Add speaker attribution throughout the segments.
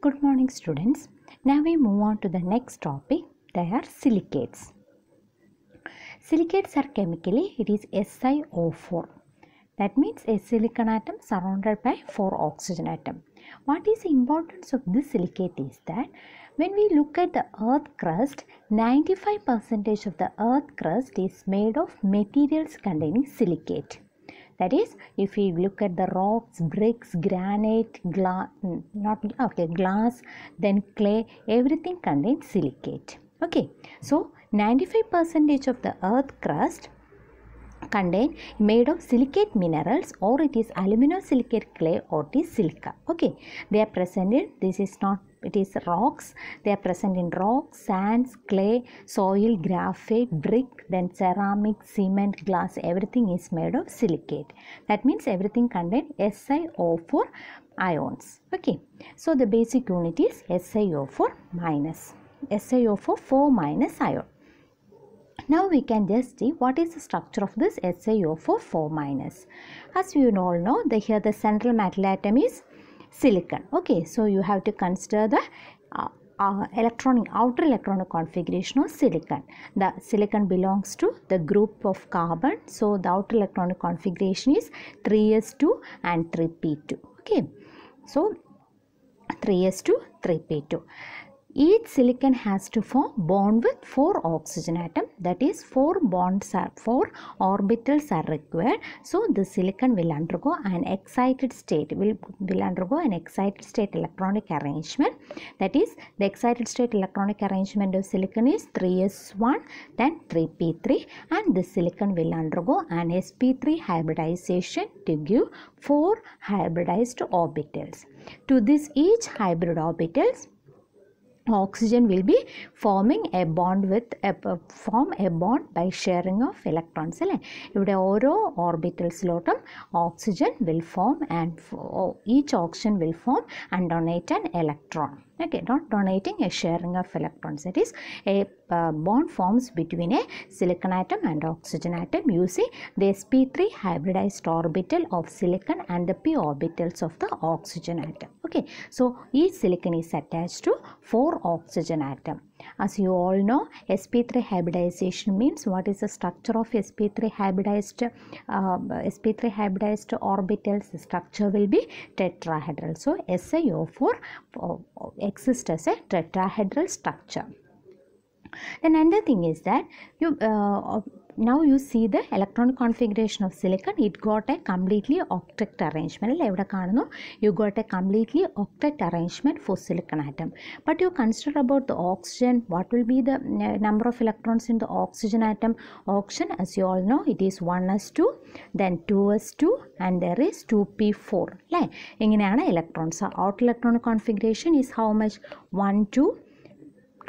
Speaker 1: Good morning, students. Now we move on to the next topic. They are silicates. Silicates are chemically it is SiO4. That means a silicon atom surrounded by four oxygen atom. What is the importance of this silicate is that when we look at the earth crust, 95% of the earth crust is made of materials containing silicate. That is, if we look at the rocks, bricks, granite, glass, not okay, glass, then clay, everything contains silicate. Okay, so 95% of the earth crust contain made of silicate minerals or it is aluminosilicate clay or it is silica okay they are present in this is not it is rocks. They are present in rocks sands clay soil graphite brick then ceramic cement glass. Everything is made of silicate. That means everything contain SiO4 ions. Okay. So the basic unit is SiO4 minus SiO4 4 minus ion. Now we can just see what is the structure of this SiO4 4 minus. As you all know, the, here the central metal atom is silicon. Okay, so you have to consider the uh, uh, electronic outer electronic configuration of silicon. The silicon belongs to the group of carbon. So the outer electronic configuration is 3s2 and 3p2. Okay, so 3s2, 3p2 each silicon has to form bond with four oxygen atom that is four bonds are four orbitals are required. So the silicon will undergo an excited state will will undergo an excited state electronic arrangement. That is the excited state electronic arrangement of silicon is 3s1 then 3p3 and the silicon will undergo an sp3 hybridization to give four hybridized orbitals. To this each hybrid orbitals oxygen will be forming a bond with a, form a bond by sharing of electrons അല്ലേ ഇവിടെ ഓരോ ഓർബിറ്റൽസിലോട്ടും oxygen will form and each oxygen will form and donate an electron okay not donating a sharing of electrons. That is a uh, bond forms between a silicon atom and oxygen atom using the sp3 hybridized orbital of silicon and the p orbitals of the oxygen atom. Okay so each silicon is attached to four oxygen atom as you all know sp3 hybridization means what is the structure of sp3 hybridized uh, sp3 hybridized orbitals structure will be tetrahedral. So SiO4 uh, exists as a tetrahedral structure. Then another thing is that you uh, now you see the electronic configuration of silicon it got a completely octet arrangement അല്ലേ ഇവിടെ കാണുന്നു you got a completely octet arrangement for silicon atom but you consider about the oxygen what will be the uh, number of electrons in the oxygen atom oxygen as you all know it is 1s2 then 2s2 and there is 2p4 അല്ലേ ഇങ്ങനെയാണ് electrons out electronic configuration is how much 1 2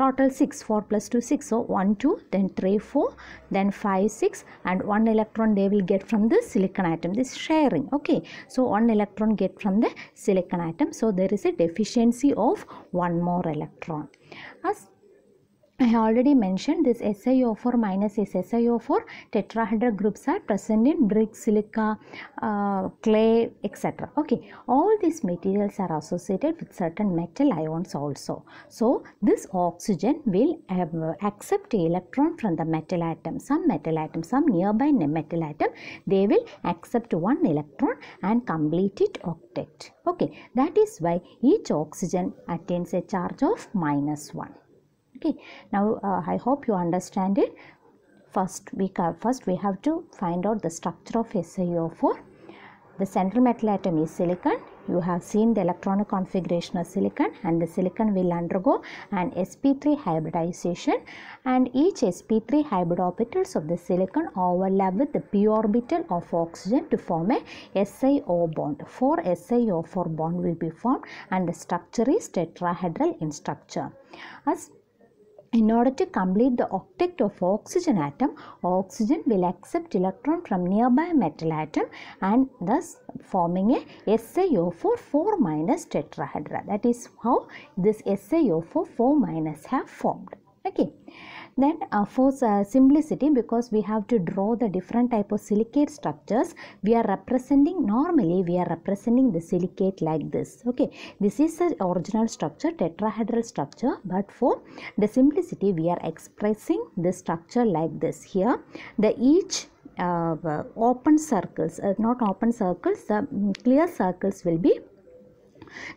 Speaker 1: total 6 4 plus 2 6 so 1 2 then 3 4 then 5 6 and one electron they will get from the silicon atom this sharing okay. So one electron get from the silicon atom so there is a deficiency of one more electron. As I already mentioned this SiO4 minus is SiO4 tetrahedral groups are present in brick, silica, uh, clay, etc. Okay, all these materials are associated with certain metal ions also. So, this oxygen will uh, accept electron from the metal atom. Some metal atom, some nearby metal atom, they will accept one electron and complete it octet. Okay, that is why each oxygen attains a charge of minus 1 okay now uh, i hope you understand it first we first we have to find out the structure of SiO4 the central metal atom is silicon you have seen the electronic configuration of silicon and the silicon will undergo an sp3 hybridization and each sp3 hybrid orbitals of the silicon overlap with the p orbital of oxygen to form a SiO bond. Four SiO4 bond will be formed and the structure is tetrahedral in structure. As in order to complete the octet of oxygen atom, oxygen will accept electron from nearby metal atom and thus forming a SiO4 4 minus tetrahedra. That is how this SiO4 4 minus have formed. Okay. Then uh, for uh, simplicity because we have to draw the different type of silicate structures we are representing normally we are representing the silicate like this okay? This is the original structure tetrahedral structure but for the simplicity we are expressing the structure like this here. The each uh, open circles uh, not open circles the mm, clear circles will be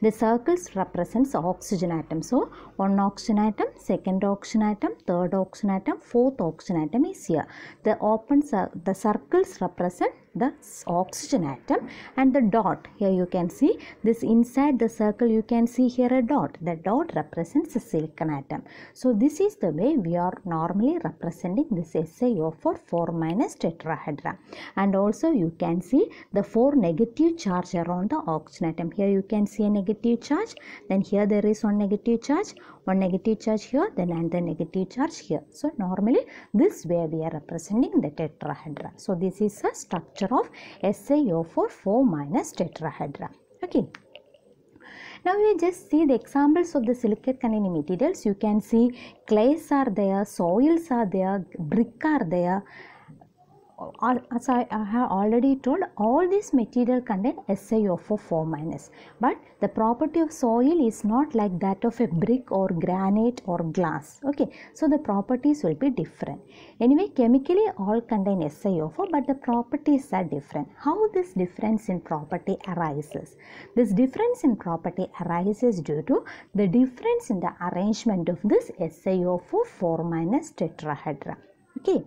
Speaker 1: the circles represents oxygen atom. So one oxygen atom second oxygen atom third oxygen atom fourth oxygen atom is here. The open the circles represent the oxygen atom and the dot. Here you can see this inside the circle you can see here a dot. The dot represents the silicon atom. So this is the way we are normally representing this SiO for 4 minus tetrahedra. And also you can see the 4 negative charge around the oxygen atom. Here you can see a negative charge then here there is one negative charge one negative charge here then another negative charge here. So normally this way we are representing the tetrahedra so this is a structure of SiO for 4 minus tetrahedra okay. Now we just see the examples of the silicate containing materials. You can see clays are there soils are there brick are there as I, have already told all these material contain SiO4 4 minus. But the property of soil is not like that of a brick or granite or glass. Okay so the properties will be different. Anyway chemically all contain SiO4 but the properties are different. How this difference in property arises? This difference in property arises due to the difference in the arrangement of this SiO4 4 minus tetrahedra. Okay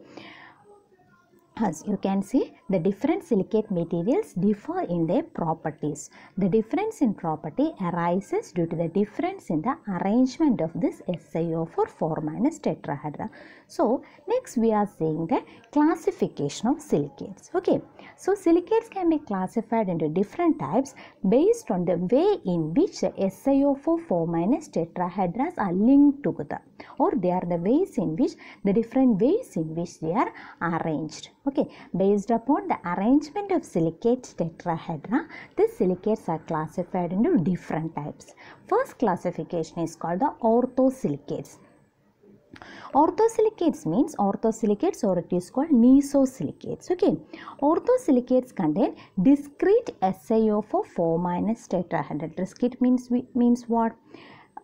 Speaker 1: as you can see the different silicate materials differ in their properties. The difference in property arises due to the difference in the arrangement of this SiO4 4 minus tetrahedra so next we are seeing the classification of silicates. Okay. So silicates can be classified into different types based on the way in which the SiO4 4 minus tetrahedras are linked together or they are the ways in which the different ways in which they are arranged okay based upon the arrangement of silicate tetrahedra these silicates are classified into different types. First classification is called the orthosilicates. Orthosilicates means orthosilicates or it is called nesosilicates okay orthosilicates contain discrete SiO4 4 minus tetrahedral. Discrete means means what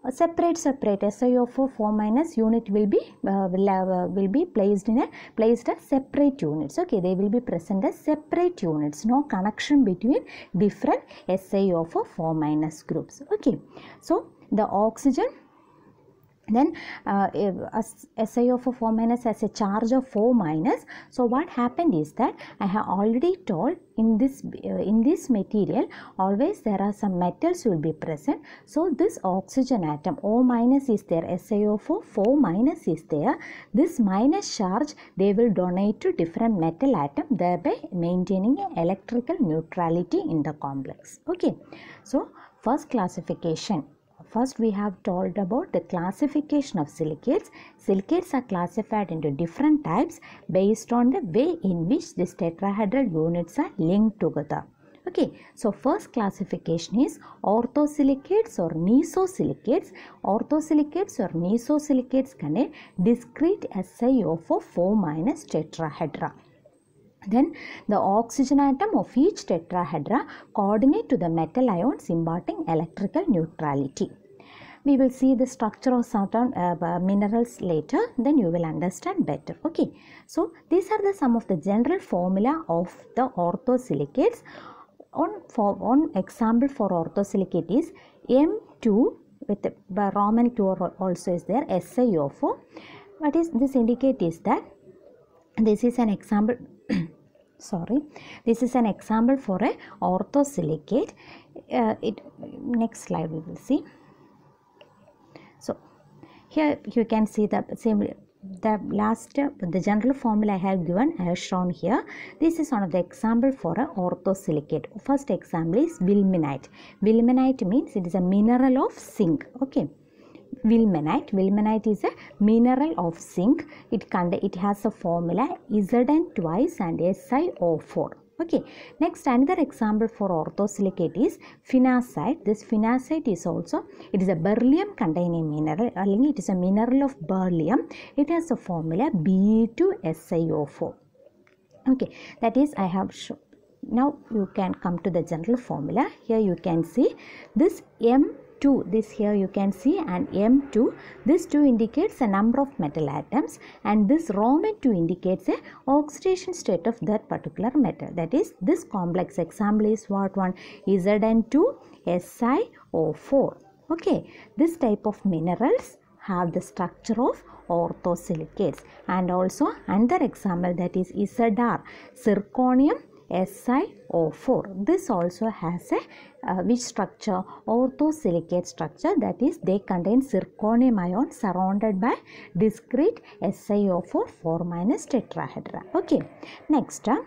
Speaker 1: Separate separate SiO4 4 minus unit will be uh, will, uh, will be placed in a placed as separate units. Okay they will be present as separate units. No connection between different SiO4 4 minus groups. Okay so the oxygen then uh, a SiO4 4 minus has a charge of 4 minus. So what happened is that I have already told in this uh, in this material always there are some metals will be present. So this oxygen atom O minus is there SiO4 4 minus is there. This minus charge they will donate to different metal atom thereby maintaining electrical neutrality in the complex. Okay. So first classification First, we have told about the classification of silicates. Silicates are classified into different types based on the way in which these tetrahedral units are linked together. Okay, so first classification is orthosilicates or nesosilicates. Orthosilicates or nesosilicates contain discrete SiO4 4 minus tetrahedra. Then the oxygen atom of each tetrahedra coordinate to the metal ions imparting electrical neutrality. We will see the structure of certain uh, minerals later then you will understand better. Okay. So these are the some of the general formula of the orthosilicates. On for one example for orthosilicate is M2 with the Roman 2 also is there SiO4. What is this indicate is that this is an example sorry this is an example for a orthosilicate uh, it next slide we will see so here you can see the same the last the general formula I have given I have shown here. This is one of the example for a orthosilicate. First example is wilmenite. Wilmenite means it is a mineral of zinc. Okay. Wilmenite. Wilmenite is a mineral of zinc. It contain it has a formula zn twice and sio4 Okay, next another example for orthosilicate is phenacite. This phenacite is also, it is a beryllium containing mineral, it is a mineral of beryllium. It has a formula Be2SiO4. Okay, that is I have shown. Now you can come to the general formula. Here you can see this M M2, this here you can see and M2, this 2 indicates a number of metal atoms and this Roman 2 indicates a oxidation state of that particular metal. That is this complex example is what one Zn2 SiO4. Okay, this type of minerals have the structure of orthosilicates and also another example that is ZR zirconium SiO4. This also has a uh, which structure orthosilicate structure that is they contain zirconium ion surrounded by discrete SiO4 4 minus tetrahedra. Okay, next. Uh,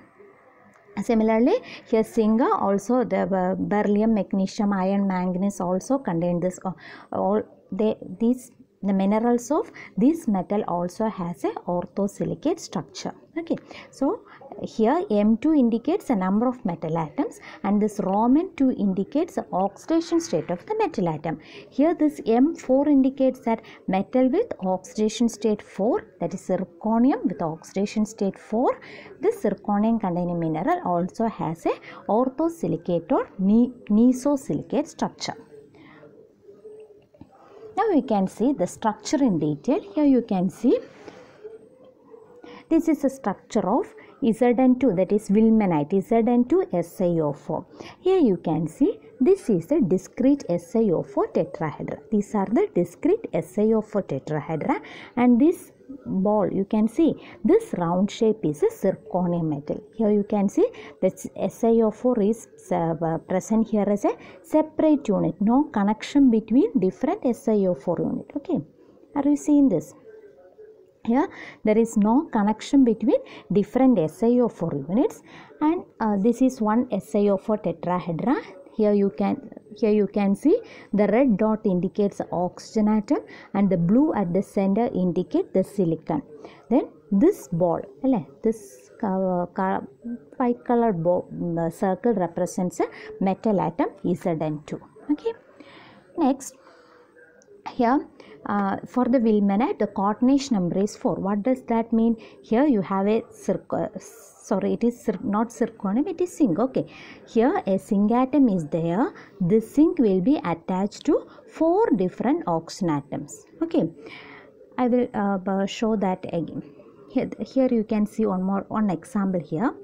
Speaker 1: Similarly, here Zinc also the uh, beryllium, magnesium, iron, manganese also contain this. Uh, all they these the minerals of this metal also has a orthosilicate structure. Okay, so here M2 indicates a number of metal atoms and this Roman 2 indicates the oxidation state of the metal atom. Here this M4 indicates that metal with oxidation state 4 that is zirconium with oxidation state 4. This zirconium containing mineral also has a orthosilicate or nesosilicate structure. Now we can see the structure in detail. Here you can see this is a structure of Zn2 that is Wilmenite Zn2 SiO4. Here you can see this is a discrete SiO4 tetrahedra. These are the discrete SiO4 tetrahedra and this ball you can see this round shape is a zirconium metal. Here you can see that SiO4 is uh, present here as a separate unit. No connection between different SiO4 unit. Okay. Are you seeing this? here there is no connection between different SiO4 units and uh, this is one SiO4 tetrahedra here you can here you can see the red dot indicates oxygen atom and the blue at the center indicate the silicon. Then this ball this uh, white colored ball, uh, circle represents a metal atom Zn2 okay. Next here uh, for the Wilmenite the coordination number is 4 what does that mean? Here you have a circle sorry it is not zirconium it is zinc okay. Here a zinc atom is there. This zinc will be attached to four different oxygen atoms okay. I will uh, show that again. Here, here you can see one more one example here.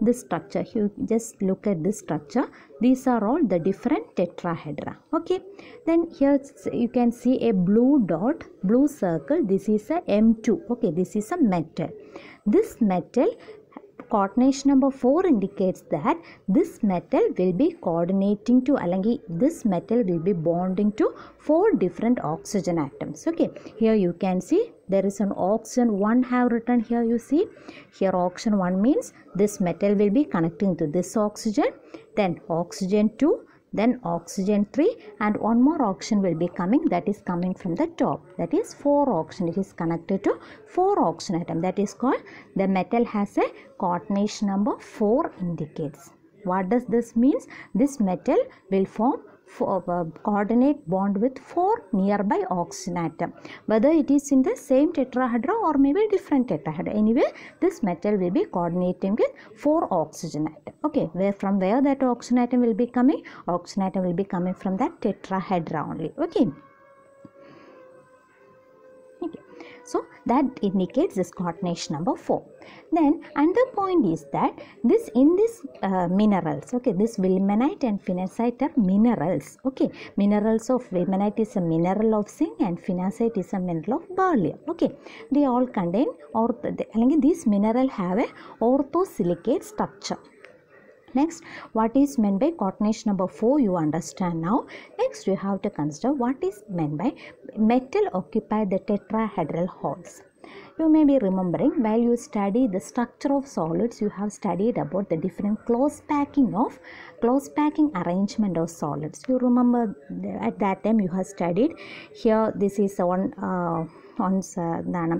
Speaker 1: This structure you just look at this structure. These are all the different tetrahedra okay. Then here you can see a blue dot blue circle. This is a m2 okay. This is a metal. This metal coordination number 4 indicates that this metal will be coordinating to അല്ലെങ്കിൽ this metal will be bonding to four different oxygen atoms okay here you can see there is an oxygen 1 have written here you see here oxygen 1 means this metal will be connecting to this oxygen then oxygen 2 then oxygen 3 and one more oxygen will be coming. That is coming from the top. That is 4 oxygen. It is connected to 4 oxygen atom that is called the metal has a coordination number 4 indicates. What does this means? This metal will form uh, coordinate bond with four nearby oxygen atom whether it is in the same tetrahedra or maybe different tetrahedra. Anyway this metal will be coordinating with four oxygen atom okay where from where that oxygen atom will be coming? Oxygen atom will be coming from that tetrahedra only. Okay So that indicates this coordination number 4. Then another point is that this in this uh, minerals, okay, this wilmenite and phenacite are minerals, okay. Minerals of wilmenite is a mineral of zinc and phenacite is a mineral of beryllium, okay. They all contain, or these mineral have a orthosilicate structure, Next, what is meant by coordination number 4 you understand now. Next, you have to consider what is meant by metal occupy the tetrahedral holes. you may be remembering while you study the structure of solids you have studied about the different close packing of close packing arrangement of solids you remember the- at that time you have studied here this is one uh, on എന്താണ്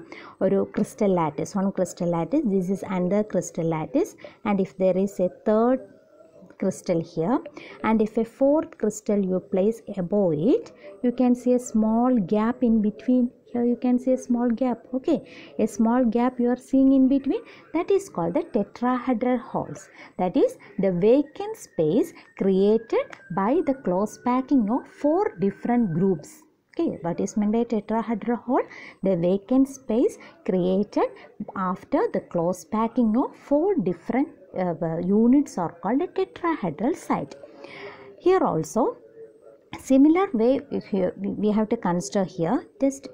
Speaker 1: ഒരു crystal lattice one crystal lattice this is under crystal lattice and if there is A third crystal here and if a fourth crystal you place above it you can see a small gap in between here you can see a small gap okay a small gap you are seeing in between that is called the tetrahedral holes that is the vacant space created by the close packing of four different groups Okay, what is meant by tetrahedral hole? The vacant space created after the close packing of four different uh, uh, units are called a tetrahedral site. Here also, similar way you, we have to consider here just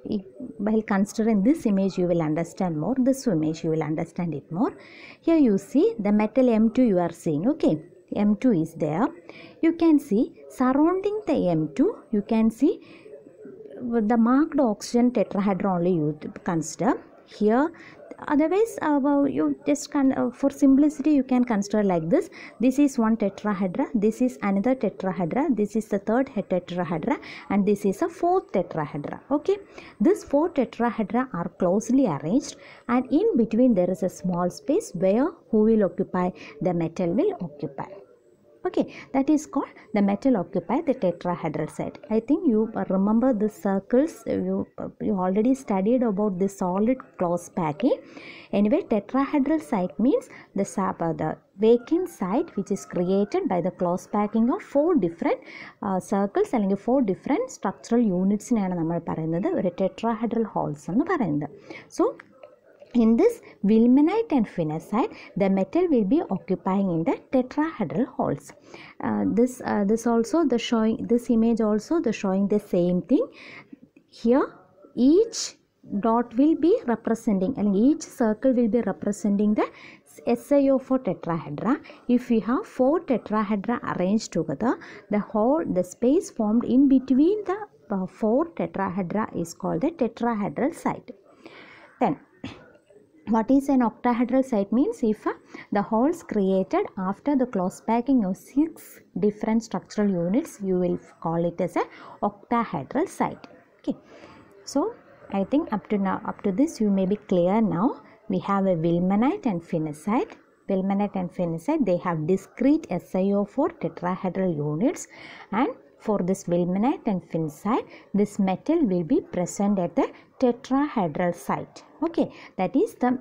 Speaker 1: while considering this image you will understand more this image you will understand it more. Here you see the metal m2 you are seeing okay? M2 is there. You can see surrounding the m2 you can see the marked oxygen tetrahedron only you consider. Here otherwise uh, you just can uh, for simplicity you can consider like this. This is one tetrahedra this is another tetrahedra this is the third tetrahedra and this is a fourth tetrahedra okay? This four tetrahedra are closely arranged and in between there is a small space where who will occupy? The metal will occupy okay that is called the metal occupy the tetrahedral site i think you uh, remember the circles uh, you uh, you already studied about the solid close packing anyway tetrahedral site means the uh, the vacant site which is created by the close packing of four different uh, circles അല്ലെങ്കിൽ four different structural യൂണിറ്റ്സിനെയാണ് നമ്മൾ പറയുന്നത് ഒരു tetrahedral holes എന്ന് പറയുന്നത് so in this wilmenite and phenacite, the metal will be occupying in the tetrahedral holes. Uh, this uh, this also the showing this image also the showing the same thing. Here each dot will be representing and each circle will be representing the SiO4 tetrahedra. If we have four tetrahedra arranged together, the whole the space formed in between the uh, four tetrahedra is called the tetrahedral site. Then what is an octahedral site means if uh, the holes created after the close packing of six different structural units you will call it as a octahedral site. Okay. So i think up to now up to this you may be clear now. We have a wilmenite and phenacite wilmenite and phenacite they have discrete SiO4 tetrahedral units and for this wilmenite and phenacite this metal will be present at the tetrahedral site. Okay that is the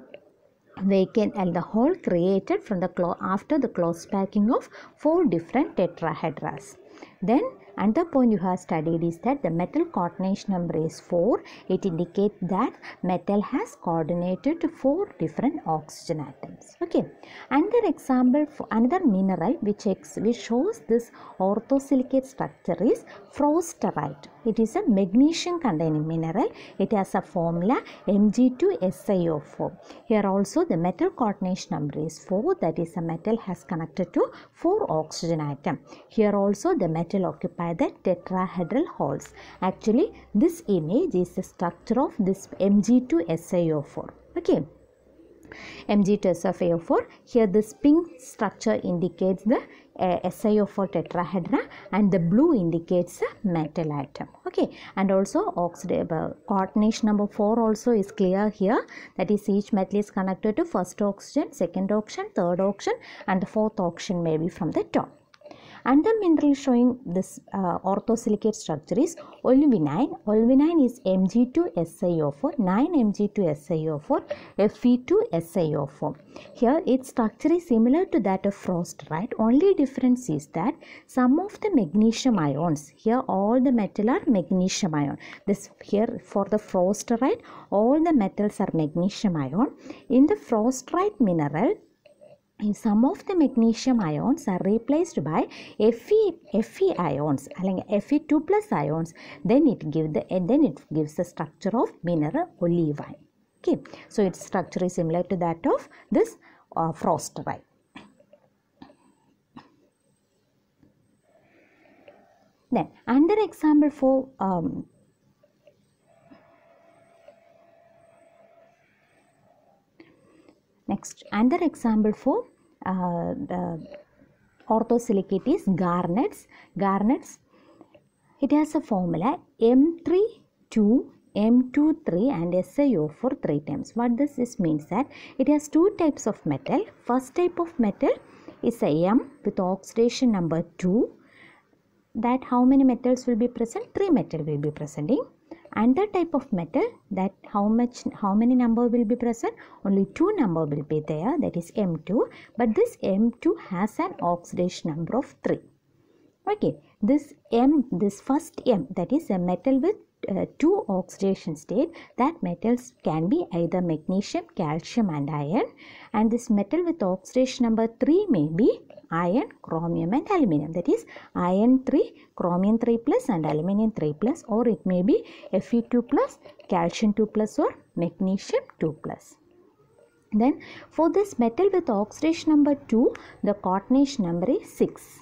Speaker 1: vacant and the hole created from the after the close packing of four different tetrahedras then another point you have studied is that the metal coordination number is 4 it indicates that metal has coordinated to four different oxygen atoms. Okay. Another example for another mineral which which shows this orthosilicate structure is forsterite it is a magnesium containing mineral. It has a formula mg2sio4 here also the metal coordination number is 4 that is the metal has connected to four oxygen atom here also the metal occupy the tetrahedral holes. Actually this image is the structure of this mg2sio4 okay Mg2SiO4. Here this pink structure indicates the uh, SiO4 tetrahedra and the blue indicates the metal atom. Okay, and also oxidative uh, coordination number 4 also is clear here. That is each metal is connected to first oxygen, second oxygen, third oxygen and the fourth oxygen may be from the top. And the mineral showing this uh, orthosilicate structure is olivine. Olivine is Mg2SiO4, 9Mg2SiO4, Fe2SiO4. Here its structure is similar to that of forsterite. Only difference is that some of the magnesium ions, here all the metal are magnesium ion. This here for the forsterite, all the metals are magnesium ion. In the forsterite mineral, some of the magnesium ions are replaced by Fe, Fe ions അല്ലെങ്കിൽ Fe2 plus ions then it give the then it gives the structure of mineral olivine okay so its structure is similar to that of this uh, frosterite then another example for um, Next, another example for uh, the orthosilicate is garnets. Garnets, it has a formula M32 M23 and SiO4 three times. What does this means that it has two types of metal. First type of metal is a M with oxidation number 2. That how many metals will be present? 3 metal will be presenting. Another type of metal that how much how many number will be present? Only 2 number will be there that is M2 but this M2 has an oxidation number of 3. Okay, this M, this first M that is a metal with uh, two oxidation state that metals can be either magnesium, calcium and iron and this metal with oxidation number 3 may be iron, chromium and aluminum that is iron 3, chromium 3 plus and aluminum 3 plus. Or it may be Fe2 plus, calcium 2 plus or magnesium 2 plus. Then for this metal with oxidation number 2 the coordination number is 6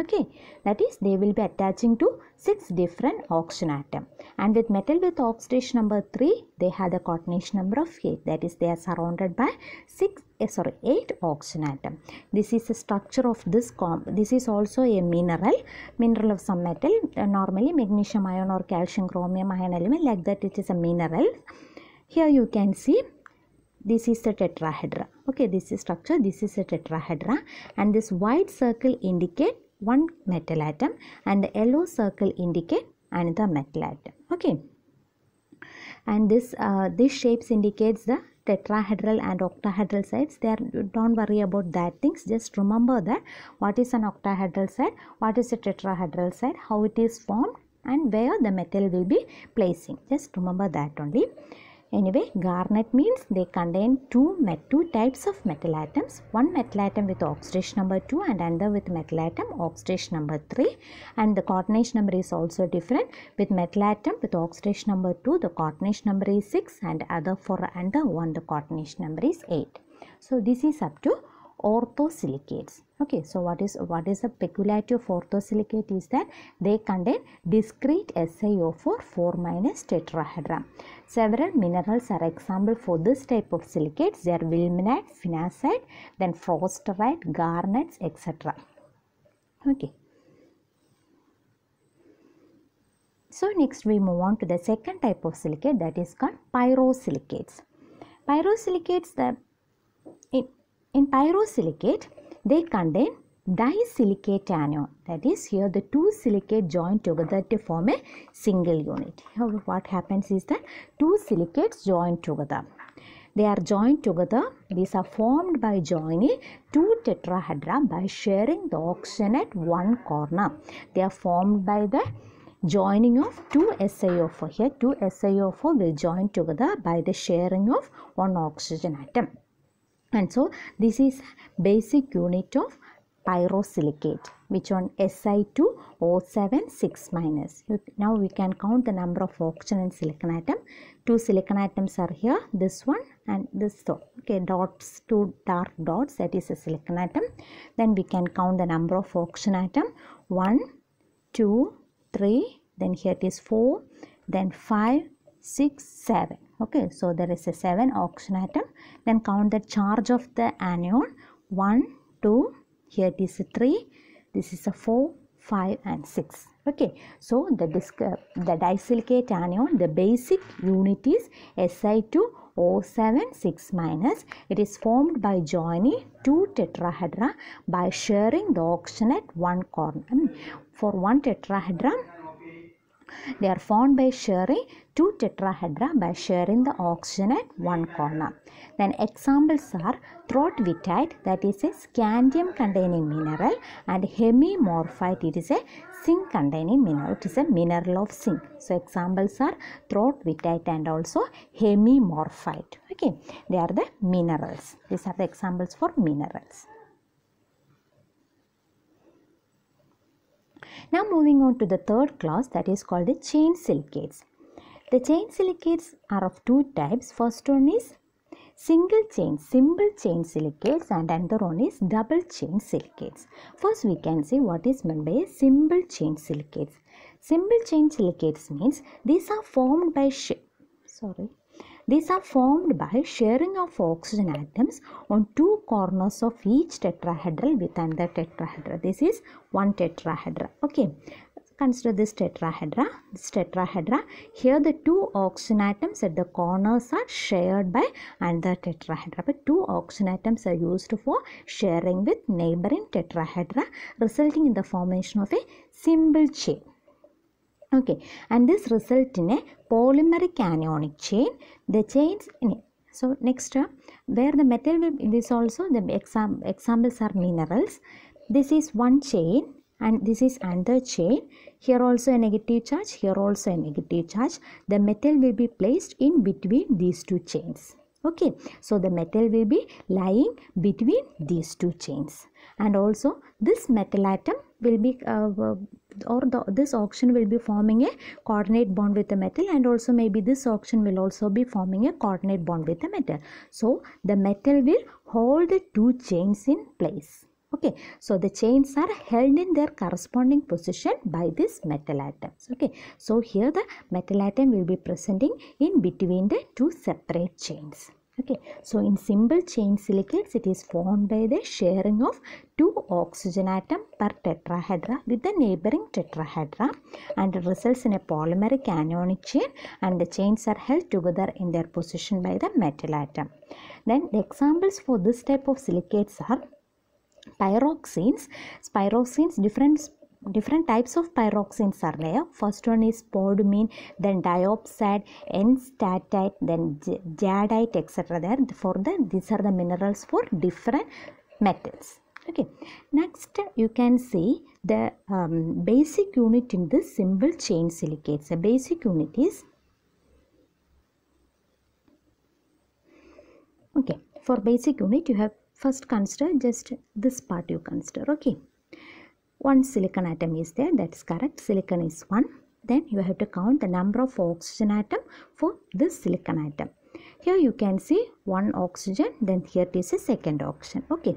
Speaker 1: okay that is they will be attaching to six different oxygen atom. And with metal with oxidation number 3 they have the coordination number of 8 that is they are surrounded by 6 eh, sorry 8 oxygen atom. This is the structure of this comp this is also a mineral. Mineral of some metal uh, normally magnesium ion or calcium chromium iron element like that it is a mineral. Here you can see this is the tetrahedra. Okay this is structure this is a tetrahedra. And this white circle indicate one metal atom and the yellow circle indicate another metal atom okay? And this uh, this shapes indicates the tetrahedral and octahedral sides. There don't worry about that things. Just remember that what is an octahedral side what is a tetrahedral side how it is formed and where the metal will be placing. Just remember that only Anyway, garnet means they contain two, two types of metal atoms. One metal atom with oxidation number 2 and another with metal atom oxidation number 3. And the coordination number is also different. With metal atom with oxidation number 2, the coordination number is 6 and other for another one, the coordination number is 8. So, this is up to orthosilicates. Okay so what is what is the peculiarity of orthosilicate is that they contain discrete SiO4 4 minus tetrahedra. Several minerals are example for this type of silicates. They are wilmenite phenacite then forsterite garnets etc okay. So next we move on to the second type of silicate that is called pyrosilicates. Pyrosilicates the in in pyrosilicate, they contain disilicate anion. That is, here the two silicate join together to form a single unit. Here what happens is that two silicates join together. They are joined together. These are formed by joining two tetrahedra by sharing the oxygen at one corner. They are formed by the joining of two SiO4. Here two SiO4 will join together by the sharing of one oxygen atom and so this is basic unit of pyrosilicate which on Si2O7 6 minus. Now we can count the number of oxygen and silicon atom. Two silicon atoms are here, this one and this so okay dots two dark dots that is a silicon atom. Then we can count the number of oxygen atom one two three then here it is 4, then 5, 6, 7 okay so there is a 7 oxygen atom then count the charge of the anion 1 2 here it is a 3 this is a 4 5 and 6 okay so the disc uh, the disilicate anion the basic unit is Si2O7 6 minus. It is formed by joining two tetrahedra by sharing the oxygen at one corner. For one tetrahedra they are formed by sharing two tetrahedra by sharing the oxygen at one corner. Then examples are thortveitite that is a scandium containing mineral and hemimorphite it is a zinc containing mineral. It is a mineral of zinc. So examples are thortveitite and also hemimorphite. Okay, they are the minerals. These are the examples for minerals. Now moving on to the third class that is called the chain silicates. The chain silicates are of two types. First one is single chain, simple chain silicates and another one is double chain silicates. First we can see what is meant by simple chain silicates. Simple chain silicates means these are formed by sorry These are formed by sharing of oxygen atoms on two corners of each tetrahedral with another tetrahedra. This is one tetrahedra. Okay. Consider this tetrahedra. This tetrahedra. Here the two oxygen atoms at the corners are shared by another tetrahedra. But two oxygen atoms are used for sharing with neighboring tetrahedra resulting in the formation of a simple chain. Okay, and this result in a polymeric anionic chain. The chains in it. So next, uh, where the metal will be this also the exam, examples are minerals. This is one chain and this is another chain. Here also a negative charge. Here also a negative charge. The metal will be placed in between these two chains. Okay, so the metal will be lying between these two chains, and also this metal atom will be uh, or the, this oxygen will be forming a coordinate bond with the metal and also maybe this oxygen will also be forming a coordinate bond with the metal. So the metal will hold the two chains in place okay so the chains are held in their corresponding position by this metal atoms okay so here the metal atom will be presenting in between the two separate chains. Okay so in simple chain silicates it is formed by the sharing of two oxygen atom per tetrahedra with the neighboring tetrahedra and results in a polymeric anionic chain and the chains are held together in their position by the metal atom. Then the examples for this type of silicates are pyroxenes. Pyroxenes different different types of pyroxenes are there. First one is spodumene then diopside enstatite then jadeite etc there for the these are the minerals for different metals. Okay. Next you can see the um, basic unit in this simple chain silicates. The basic unit is okay. For basic unit you have first consider just this part you consider okay? One silicon atom is there that is correct. Silicon is one. Then you have to count the number of oxygen atom for this silicon atom. Here you can see one oxygen then here it is a second oxygen okay?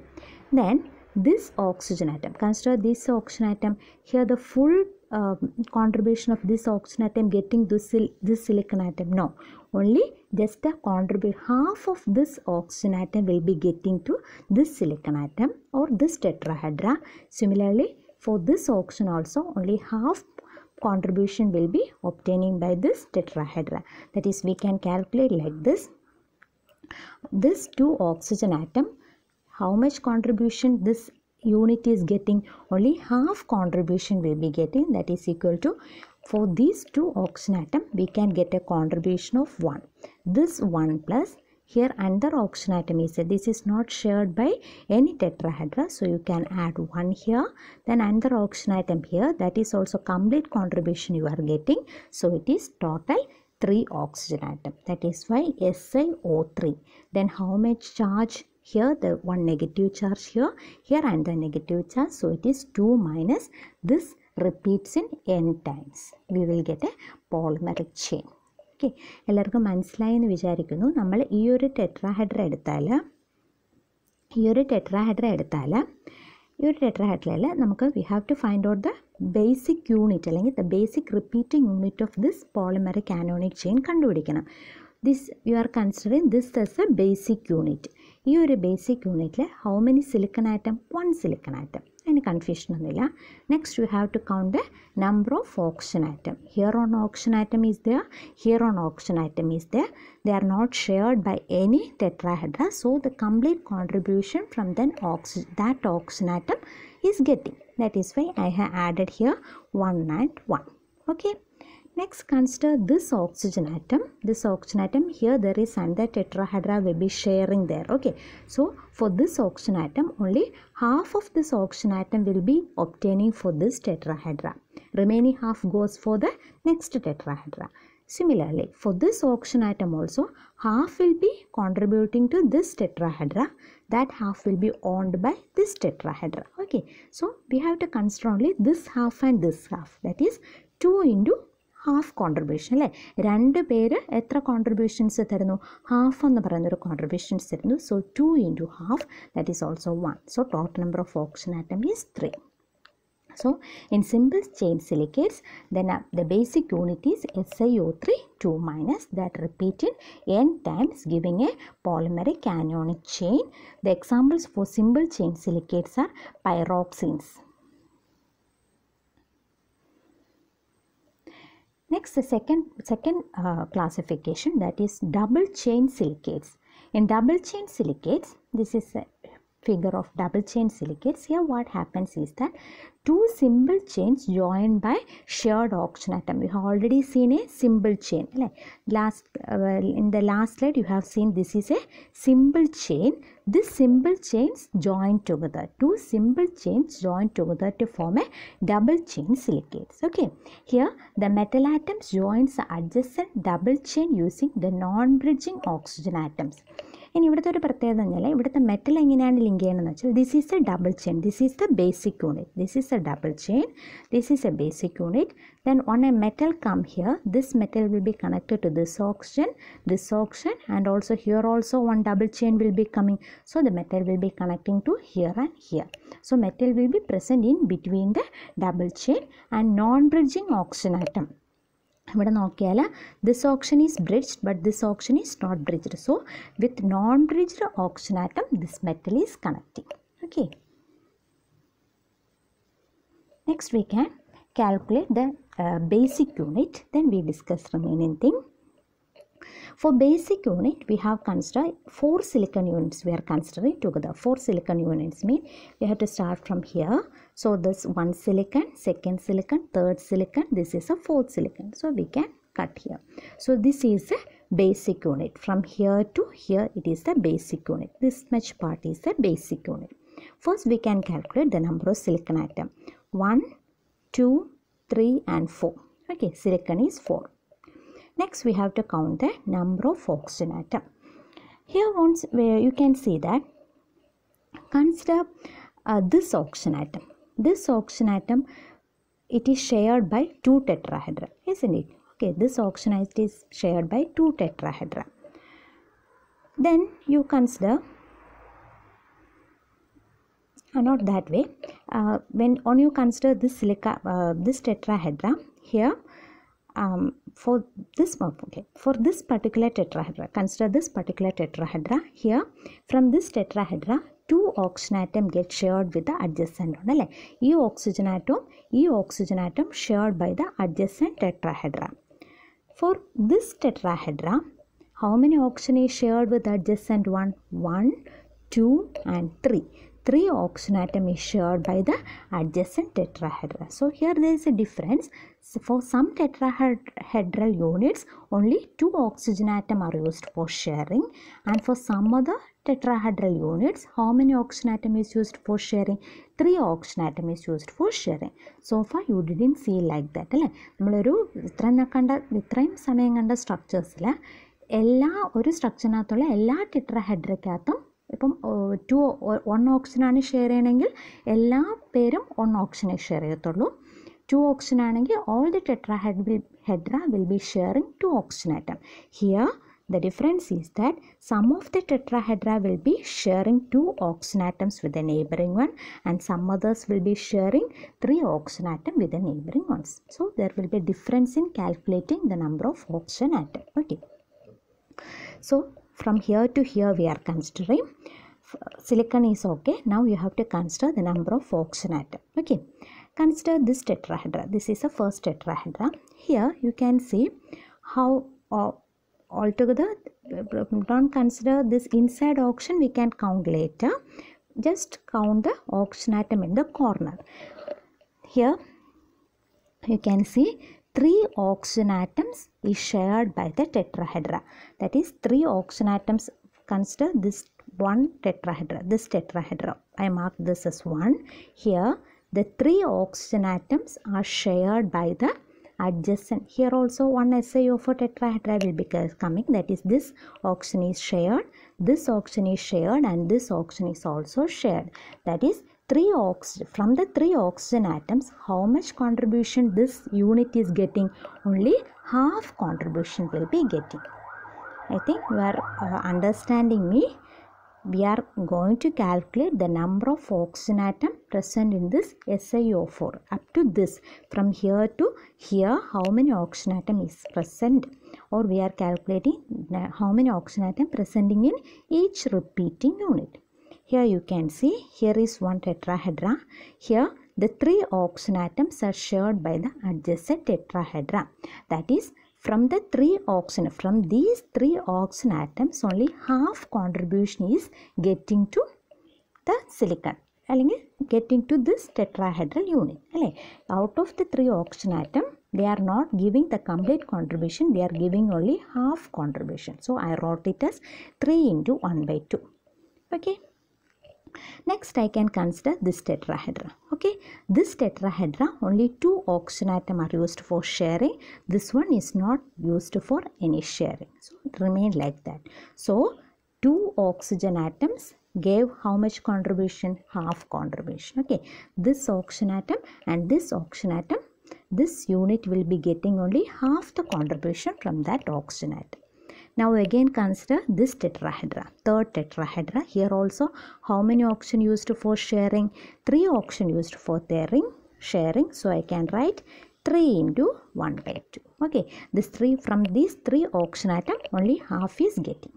Speaker 1: Then this oxygen atom consider this oxygen atom. Here the full uh, contribution of this oxygen atom getting this, sil this silicon atom. No only just a contribute half of this oxygen atom will be getting to this silicon atom or this tetrahedra. Similarly for this oxygen also only half contribution will be obtaining by this tetrahedra. That is we can calculate like this. This two oxygen atom how much contribution this unit is getting? Only half contribution will be getting that is equal to for these two oxygen atom we can get a contribution of 1 this 1 plus here another oxygen atom is there. this is not shared by any tetrahedra so you can add 1 here. Then another oxygen atom here that is also complete contribution you are getting. So it is total 3 oxygen atom that is why SiO3 then how much charge here? The one negative charge here here and the negative charge. So it is 2 minus this repeats in n times. We will get a polymeric chain. Okay എല്ലാവർക്കും മനസ്സിലായി എന്ന് വിചാരിക്കുന്നു. നമ്മൾ ഈ ഒരു ടെട്രാഹെഡ്ര എടുത്താൽ ഈ ഒരു ടെട്രാഹെഡ്ര എടുത്താൽ ഈ ഒരു ടെട്രാഹെഡ്രയിൽ നമുക്ക് we have to find out the basic unit അല്ലെങ്കിൽ the basic repeating unit of this polymeric anionic chain കണ്ടുപിടിക്കണം. This you are considering this thus a basic unit ഈ ഒരു ബേസിക് യൂണിറ്റിൽ how many silicon atom one silicon atom any confusion on the next we have to count the number of oxygen atom. Here on oxygen atom is there here on oxygen atom is there. They are not shared by any tetrahedra so the complete contribution from that oxygen atom is getting. That is why i have added here 191 okay? Next consider this oxygen atom this oxygen atom here there is another tetrahedra will be sharing there okay so for this oxygen atom only half of this oxygen atom will be obtaining for this tetrahedra remaining half goes for the next tetrahedra Similarly, for this oxygen atom also, half will be contributing to this tetrahedra. That half will be owned by this tetrahedra. Okay, so we have to consider only this half and this half. That is 2 into half contribution അല്ലേ രണ്ട് പേര് എത്ര contributions തരുന്നു half എന്ന് പറയുന്ന ഒരു contributions തരുന്നു so two into half that is also one so total number of oxygen atom is three So in simple chain silicates, then uh, the basic unit is SiO3 2 minus that repeated n times giving a polymeric anionic chain. The examples for simple chain silicates are pyroxenes. Next, the second, second uh, classification that is double chain silicates. In double chain silicates, this is a figure of double chain silicates. Here what happens is that two simple chains joined by shared oxygen atom. We have already seen a simple chain. Last, uh, in the last slide you have seen this is a simple chain. This simple chains joined together. Two simple chains joined together to form a double chain silicates. Okay. Here the metal atoms joins the adjacent double chain using the non-bridging oxygen atoms. ഇനി ഇവിടുത്തെ ഒരു പ്രത്യേകത എന്ന് പറഞ്ഞാൽ ഇവിടുത്തെ metal എങ്ങനെയാണ് link ചെയ്യണമെന്ന് വെച്ചാൽ this is a double chain this is the basic unit this is a double chain this is A basic unit then on a metal come here this metal will be connected to this oxygen this oxygen and also here also one double chain will be coming so the metal will be connecting to here and here so metal will be present in between the double chain and non-bridging oxygen atom ഇവിടെ നോക്കിയാൽ this option is bridged but this option is not bridged so with non bridged option atom this metal is connecting okay next we can calculate the uh, basic unit then we discuss remaining thing for basic unit we have considered four silicon units we are considering together four silicon units mean we have to start from here so this one silicon second silicon third silicon this is a fourth silicon so we can cut here so this is a basic unit from here to here it is the basic unit this much part is the basic unit first we can calculate the number of silicon atom 1 2, 3 and 4. Okay, silicon is 4. Next we have to count the number of oxygen atom. Here once where you can see that consider uh, this oxygen atom. This oxygen atom it is shared by two tetrahedra, isn't it? Okay, this oxygen atom is shared by two tetrahedra. Then you consider uh, not that way uh, when on you consider this silica uh, this tetrahedra here um, for this okay for this particular tetrahedra consider this particular tetrahedra here from this tetrahedra two oxygen atom get shared with the adjacent one അല്ലേ ഈ oxygen ആറ്റവും ഈ oxygen atom shared by the adjacent ടെട്രാഹെഡ്ര for this ടെട്രാഹെഡ്ര how many oxygen is shared with adjacent one one two and three three oxygen atom is shared by the adjacent tetrahedra. So here there is a difference. So for some tetrahedral units, only two oxygen atom are used for sharing and for some other tetrahedral units, how many oxygen atom is used for sharing? Three oxygen atom is used for sharing. So far you didn't see like that അല്ലേ നമ്മളൊരു ഇത്രയും കണ്ട ഇത്രയും സമയം കണ്ട സ്ട്രക്ചേഴ്സിൽ എല്ലാ ഒരു സ്ട്രക്ചറിനകത്തുള്ള എല്ലാ ടെട്രാഹെഡ്രയ്ക്കകത്തും ഇപ്പം ടു വൺ ഓപ്ഷനാണ് ഷെയർ ചെയ്യണമെങ്കിൽ എല്ലാ പേരും വൺ ഓപ്ഷനെ ഷെയർ ചെയ്യത്തുള്ളൂ. ടു ഓക്സിജൻ ആണെങ്കിൽ all the tetra head will hedra will be sharing two oxygen atom here the difference is that some of the tetrahedra will be sharing two oxygen atoms with a neighbouring one and some others will be sharing three oxygen atom with a neighbouring ones so there will be difference in calculating the number of oxygen atom okay so from here to here we are considering silicon is okay. Now you have to consider the number of oxygen atom. Okay. Consider this tetrahedra. This is a first tetrahedra. Here you can see how uh, altogether don't consider this inside oxygen we can count later just count the oxygen atom in the corner here you can see three oxygen atoms is shared by the tetrahedra that is three oxygen atoms consider this one tetrahedra. This tetrahedra i mark this as one. Here the three oxygen atoms are shared by the adjacent. Here also one SiO for tetrahedra will be coming. That is this oxygen is shared this oxygen is shared and this oxygen is also shared. That is three oxygen from the three oxygen atoms how much contribution this unit is getting? Only half contribution will be getting. I think you are uh, understanding me we are going to calculate the number of oxygen atom present in this SiO4 up to this from here to here how many oxygen atom is present? Or we are calculating uh, how many oxygen atom presenting in each repeating unit. Here you can see here is one tetrahedra. Here the three oxygen atoms are shared by the adjacent tetrahedra. That is from the three oxygen from these three oxygen atoms only half contribution is getting to the silicon അല്ലെങ്കിൽ getting to this tetrahedral unit അല്ലേ out of the three oxygen atom they are not giving the complete contribution they are giving only half contribution so I wrote it as 3 into 1 by 2 okay Next, I can consider this tetrahedra. Okay, this tetrahedra only two oxygen atom are used for sharing. This one is not used for any sharing. So it remain like that. So two oxygen atoms gave how much contribution? Half contribution. Okay, this oxygen atom and this oxygen atom, this unit will be getting only half the contribution from that oxygen atom. Now again consider this tetrahedra, third tetrahedra. Here also how many oxygen used for sharing? 3 oxygen used for sharing, sharing. So I can write 3 into 1 by 2. Okay, this 3 from these 3 oxygen atom only half is getting.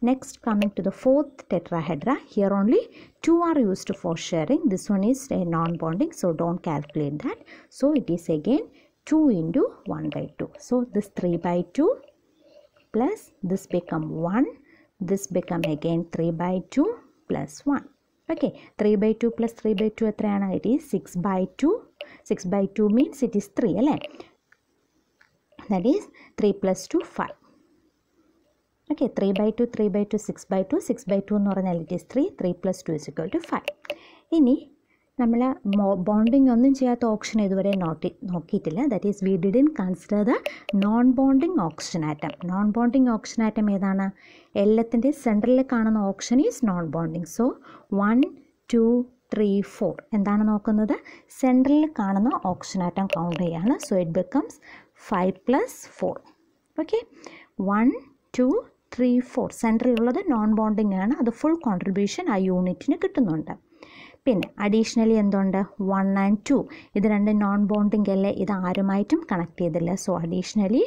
Speaker 1: Next coming to the fourth tetrahedra, here only 2 are used for sharing. This one is a non-bonding so don't calculate that. So it is again 2 into 1 by 2. So this 3 by 2 plus this become 1 this become again 3 by 2 plus 1 okay 3 by 2 plus 3 by 2 എത്രയാണ് it is 6 by 2 6 by 2 means it is 3 അല്ലേ that is 3 plus 2 5 okay three by two three by two six by two six by two എന്ന് പറഞ്ഞാൽ it is three three plus two is equal to five ഇനി നമ്മൾ bonding ഒന്നും ചെയ്യാത്ത option ഇതുവരെ നോട്ടി നോക്കിയിട്ടില്ല. That is we didn't consider the non bonding oxygen atom non bonding oxygen atom ഏതാണ്? എല്ലാത്തിന്റെ സെൻട്രലിൽ കാണുന്ന option is non bonding so one two three four എന്താണ് നോക്കുന്നത്? സെൻട്രലിൽ കാണുന്ന ഓക്സിജൻ ആറ്റം കൗണ്ട് ചെയ്യാണ്. So it becomes five plus four okay one two three four സെൻട്രലുള്ളത് non bonding ആണ്. അത് ഫുൾ കോൺട്രിബ്യൂഷൻ ആ യൂണിറ്റിന് കിട്ടുന്നുണ്ട്. പിന്നെ അഡീഷണലി എന്തുണ്ട്? വൺ ആൻഡ് ടു ഇത് രണ്ട് നോൺ ബോണ്ടിങ് അല്ലേ? ഇത് ആരുമായിട്ടും കണക്ട് ചെയ്തില്ല. So additionally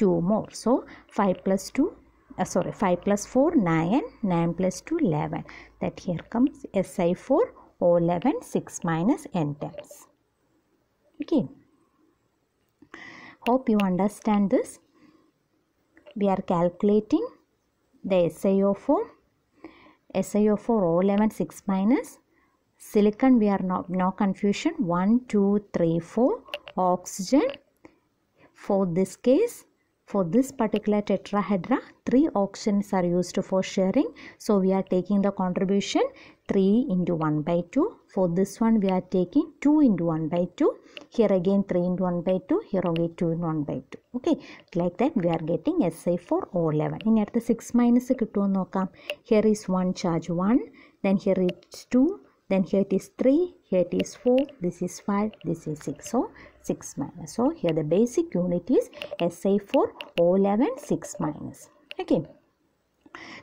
Speaker 1: two more so five plus two sorry five plus four nine nine plus two eleven that here comes S I four O eleven six minus N tens okay hope you understand this. We are calculating the SiO4 SiO4 O11 6 minus silicon we are no, no confusion 1 2 3 4 oxygen for this case for this particular tetrahedra three oxygens are used for sharing so we are taking the contribution 3 into 1 by 2 for this one we are taking 2 into 1 by 2 here again 3 into 1 by 2 here only 2 into 1 by 2 okay like that we are getting Si4 O11 ഇനി അടുത്ത six minus കിട്ടുമെന്ന് നോക്കാം here is one charge one then here it's to then here it is 3 here it is 4 this is 5 this is 6 so 6 minus. So here the basic unit is Si4 O11 6 minus. Okay.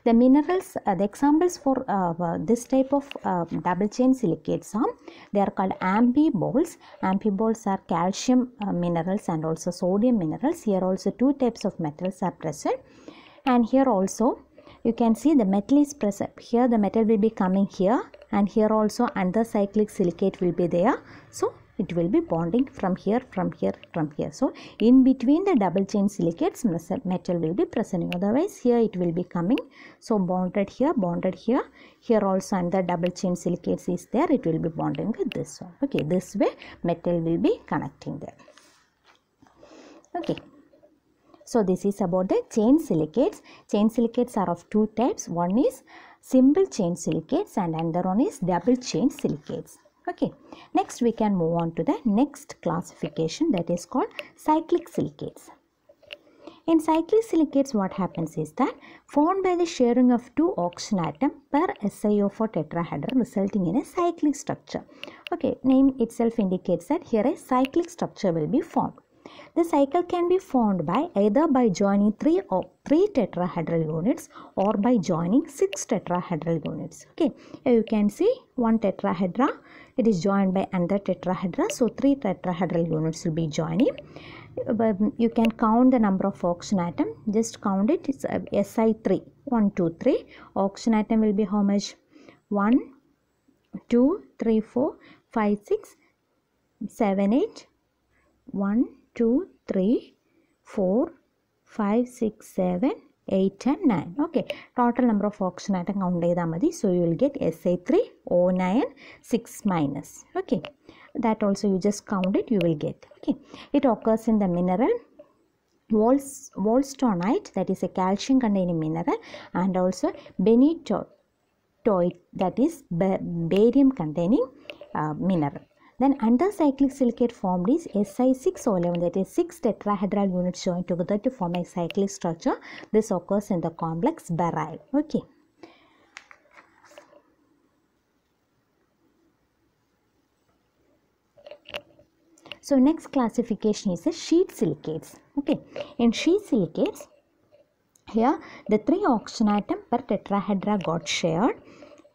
Speaker 1: The minerals uh, the examples for uh, uh, this type of uh, double chain silicates are they are called amphiboles amphiboles are calcium uh, minerals and also sodium minerals. Here also two types of metals are present. And here also you can see the metal is present. Here the metal will be coming here and here also another cyclic silicate will be there. So it will be bonding from here from here from here. So in between the double chain silicates metal will be presenting. Otherwise here it will be coming. So bonded here bonded here. Here also another double chain silicates is there. It will be bonding with this one. Okay this way metal will be connecting there. Okay. So this is about the chain silicates. Chain silicates are of two types. One is simple chain silicates and another one is double chain silicates. Okay. Next we can move on to the next classification that is called cyclic silicates. In cyclic silicates what happens is that formed by the sharing of two oxygen atom per SiO4 tetrahedron resulting in a cyclic structure. Okay, name itself indicates that here a cyclic structure will be formed. The cycle can be formed by either by joining three or three tetrahedral units or by joining six tetrahedral units. Okay, Here you can see one tetrahedra. It is joined by another tetrahedra. So three tetrahedral units will be joining. You can count the number of oxygen atom. Just count it. It's uh, Si3. 1, 2, 3. Oxygen atom will be how much? 1, 2, 3, 4, 5, 6, 7, 8. 1, 2, 3, 4, 5, 6, 7, 8 and 9 okay. Total number of oxygen atom count ചെയ്താൽ so you will get SA3 O9 6 minus. Okay. That also you just count it you will get. Okay. It occurs in the mineral wollastonite that is a calcium containing mineral and also benitoite that is barium containing uh, mineral. Then under cyclic silicate formed is Si6O11 that is 6 tetrahedral units joined together to form a cyclic structure. This occurs in the complex beryl. Okay. So next classification is the sheet silicates. Okay, in sheet silicates, here the three oxygen atom per tetrahedra got shared.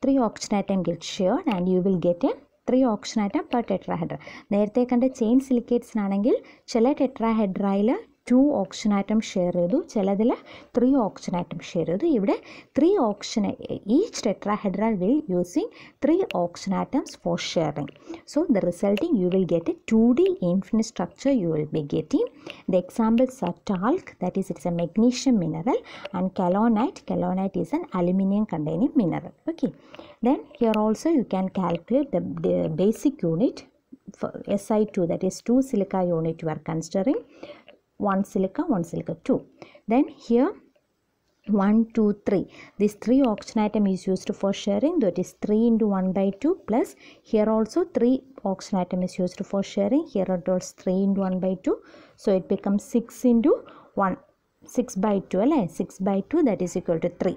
Speaker 1: Three oxygen atom get shared and you will get a three atom per tetrahedra നേരത്തെ കണ്ട chain സിലിക്കേറ്റ്സിനാണെങ്കിൽ ചില ടെട്രാഹെഡ്രയിൽ two auction items share chaladila three oxygen auction items share three oxygen each tetrahedral will using three oxygen atoms for sharing. So the resulting you will get a 2d infinite structure you will be getting. The examples are talc that is it's a magnesium mineral and kaolinite. Kaolinite is an aluminium containing mineral. Okay. Then here also you can calculate the, the basic unit for si2 that is two silica unit you are considering. 1 silica 1 silica 2 then here 1 2 3 this 3 oxygen atom is used for sharing. That is 3 into 1 by 2 plus here also 3 oxygen atom is used for sharing. Here it was 3 into 1 by 2 so it becomes 6 into 1 6 by 12 and 6 by 2 that is equal to 3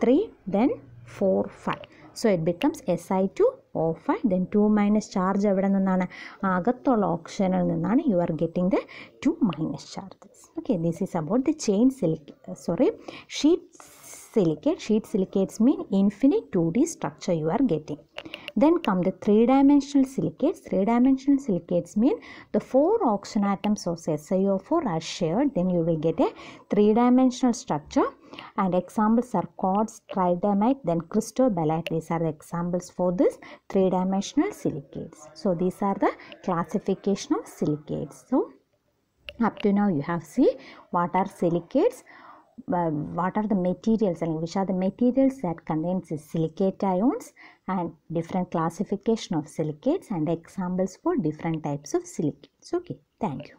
Speaker 1: 3 then 4 5 so it becomes Si2 O5 then 2 minus charge എവിടെ നിന്നാണ്? അകത്തുള്ള ഓപ്ഷനിൽ നിന്നാണ് you are getting the two minus charges okay this is about the chain silica sorry sheet silicate sheet silicates mean infinite 2d structure you are getting. Then come the three dimensional silicates. Three dimensional silicates mean the four oxygen atoms of SiO4 are shared. Then you will get a three dimensional structure. And examples are quartz tridymite then cristobalite these are the examples for this three dimensional silicates. So these are the classification of silicates. So up to now you have see what are silicates uh, what are the materials and which are the materials that contains silicate ions and different classification of silicates and examples for different types of silicates. Okay thank you